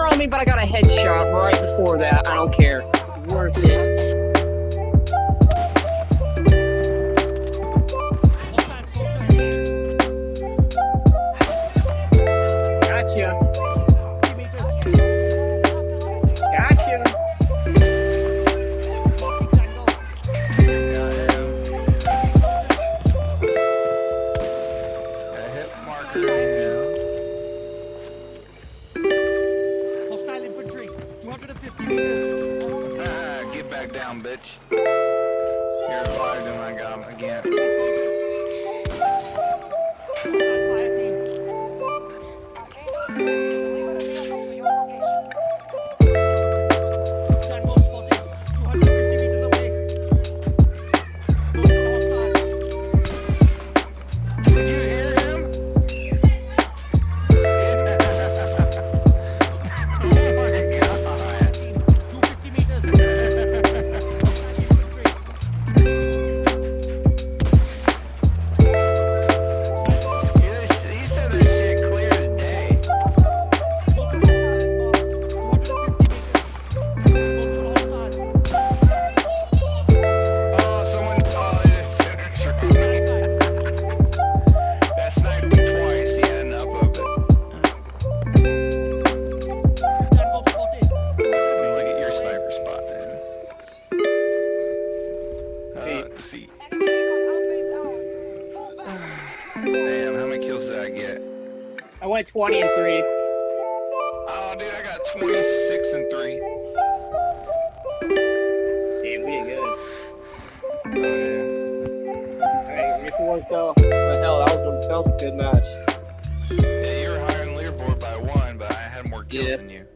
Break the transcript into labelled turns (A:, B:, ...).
A: on me, but I got a headshot right before that. I don't care. Worth it.
B: Down, bitch. You're alive again. Feet. Damn, how many kills did I get?
A: I went 20 and 3.
B: Oh, dude, I got 26 and 3.
A: Damn, we good.
B: Oh, yeah.
A: Alright, ready for one go. But hell, that was, a, that was a good match.
B: Yeah, you were higher on the leaderboard by one, but I had more kills
A: Yeah.
B: than you.